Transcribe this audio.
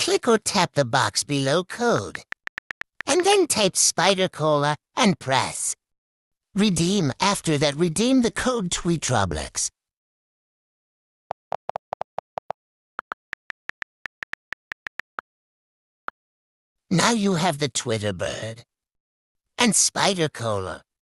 Click or tap the box below code. And then type Spider Cola and press. Redeem. After that, redeem the code Tweet Roblox. Now you have the Twitter bird and Spider Cola.